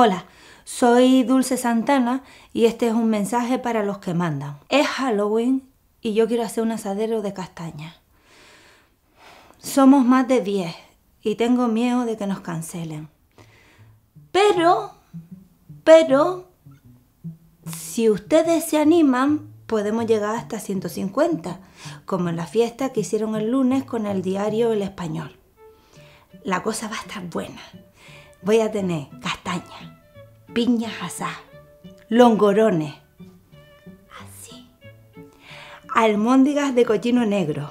Hola, soy Dulce Santana y este es un mensaje para los que mandan. Es Halloween y yo quiero hacer un asadero de castaña. Somos más de 10 y tengo miedo de que nos cancelen. Pero, pero, si ustedes se animan, podemos llegar hasta 150, como en la fiesta que hicieron el lunes con el diario El Español. La cosa va a estar buena voy a tener piñas asadas, longorones, así, almóndigas de cochino negro,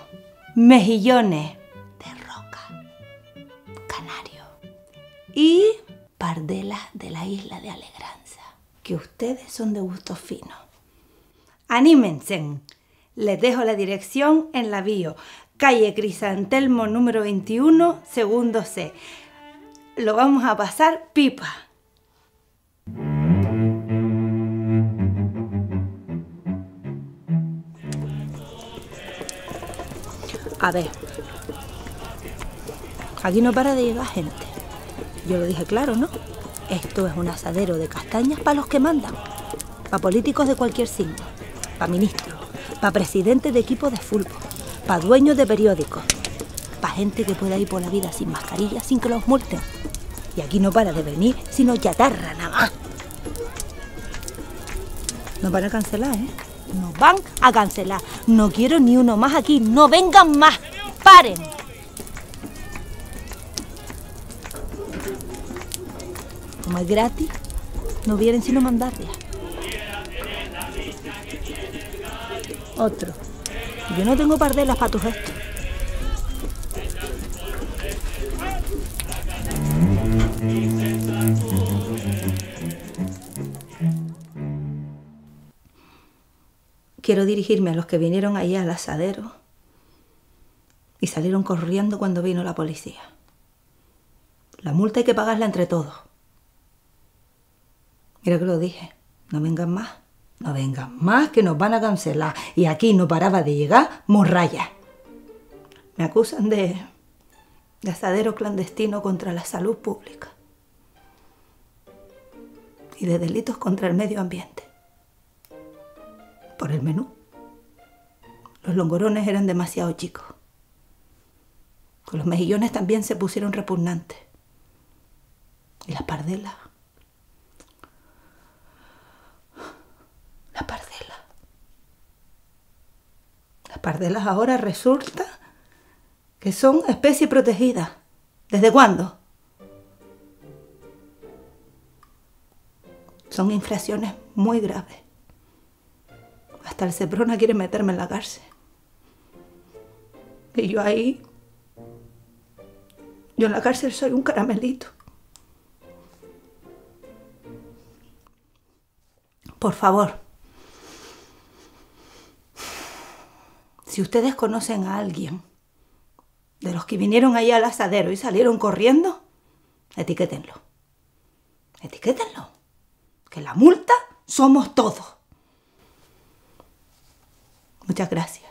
mejillones de roca, canario y pardelas de la isla de Alegranza, que ustedes son de gusto fino. ¡Anímense! Les dejo la dirección en la bio. Calle Crisantelmo número 21, segundo C lo vamos a pasar pipa. A ver, aquí no para de llegar gente. Yo lo dije claro, ¿no? Esto es un asadero de castañas para los que mandan, para políticos de cualquier signo, para ministros, para presidentes de equipos de fútbol, para dueños de periódicos, para gente que pueda ir por la vida sin mascarilla sin que los multen. Y aquí no para de venir, sino chatarra nada más. Nos van a cancelar, ¿eh? Nos van a cancelar. No quiero ni uno más aquí. No vengan más. Paren. Como es gratis, no vienen sino mandarle. Otro. Yo no tengo pardelas para tus gestos. Quiero dirigirme a los que vinieron ahí al asadero y salieron corriendo cuando vino la policía. La multa hay que pagarla entre todos. Mira que lo dije, no vengan más, no vengan más que nos van a cancelar. Y aquí no paraba de llegar morraya. Me acusan de asadero clandestino contra la salud pública y de delitos contra el medio ambiente el menú. Los longorones eran demasiado chicos. Los mejillones también se pusieron repugnantes. Y las pardelas. Las pardelas. Las pardelas ahora resulta que son especie protegida. ¿Desde cuándo? Son infracciones muy graves. Hasta el Seprona quiere meterme en la cárcel. Y yo ahí, yo en la cárcel soy un caramelito. Por favor, si ustedes conocen a alguien de los que vinieron ahí al asadero y salieron corriendo, etiquétenlo. Etiquétenlo. Que la multa somos todos. Muchas gracias.